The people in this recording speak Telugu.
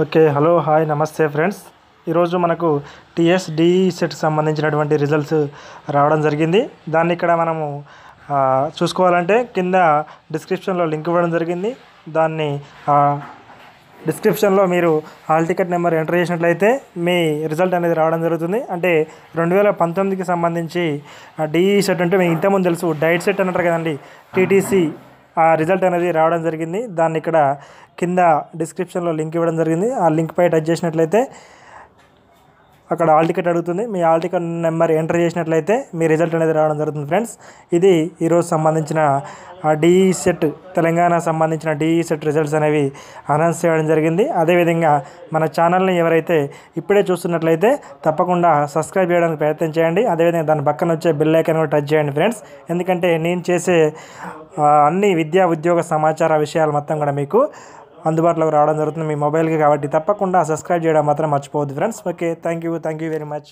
ఓకే హలో హాయ్ నమస్తే ఫ్రెండ్స్. ఈరోజు మనకు టీఎస్డిఈ సెట్ సంబంధించినటువంటి రిజల్ట్స్ రావడం జరిగింది. దాన్ని ఇక్కడ మనము చూసుకోవాలంటే కింద డిస్క్రిప్షన్లో లింక్ ఇవ్వడం జరిగింది. దాన్ని డిస్క్రిప్షన్లో మీరు హాల్ టికెట్ నెంబర్ ఎంటర్ చేసినట్లయితే మీ రిజల్ట్ అనేది రావడం జరుగుతుంది. అంటే రెండు వేల పంతొమ్మిదికి సంబంధించి డిఈ సెట్ అంటే మీకు ఇంతకుముందు తెలుసు డైట్ సెట్ అంటారు కదండి టీటీసీ ఆ రిజల్ట్ అనేది రావడం జరిగింది. దాన్ని ఇక్కడ కింద డిస్క్రిప్షన్లో లింక్ ఇవ్వడం జరిగింది. ఆ లింక్ పై టచ్ చేసినట్లయితే అక్కడ ఆల్ టికెట్ అడుగుతుంది. మీ ఆల్ టికెట్ నెంబర్ ఎంటర్ చేసినట్లయితే మీ రిజల్ట్ అనేది రావడం జరుగుతుంది ఫ్రెండ్స్. ఇది ఈరోజు సంబంధించిన డిఈ సెట్ తెలంగాణ సంబంధించిన డిఈ సెట్ రిజల్ట్స్ అనేవి అనౌన్స్ చేయడం జరిగింది. అదేవిధంగా మన ఛానల్ని ఎవరైతే ఇప్పుడే చూస్తున్నట్లయితే తప్పకుండా సబ్స్క్రైబ్ చేయడానికి ప్రయత్నం చేయండి. అదేవిధంగా దాని పక్కన వచ్చే బిల్ ఐకన్ కూడా టచ్ చేయండి ఫ్రెండ్స్. ఎందుకంటే నేను చేసే అన్ని విద్యా ఉద్యోగ సమాచార విషయాలు మొత్తం కూడా మీకు అందుబాటులోకి రావడం జరుగుతుంది మీ మొబైల్కి కాబట్టి తప్పకుండా సబ్స్క్రైబ్ చేయడం మాత్రం మర్చిపోవద్దు friends. Okay thank you thank you very much